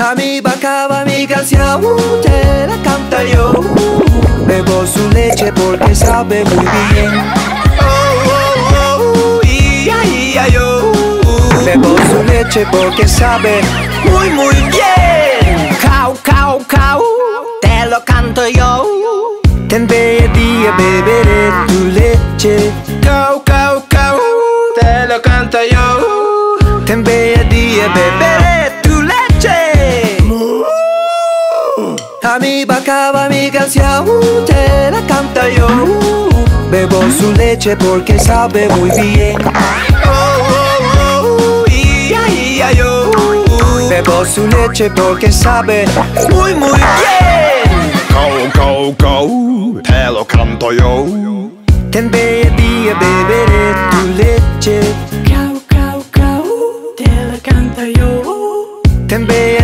A mi va mi canción, te la canto yo. Bebo su leche porque sabe muy bien. Oh, oh, oh, ia, ia, yo. Bebo su leche porque sabe muy, muy bien. Cau, cau, cau, te lo canto yo. Tendré día beberé tu leche. Cau, cau, cau, te lo canto yo. Tendré día beberé A mi canción, te la canto yo. Bebo su leche porque sabe muy bien. Oh, oh, oh, ia, ia, yo. Bebo su leche porque sabe muy, muy bien. Go, go, go, te lo canto yo. Ten día beberé tu leche. Cau, cau, cau, te la canto yo. Ten beberé.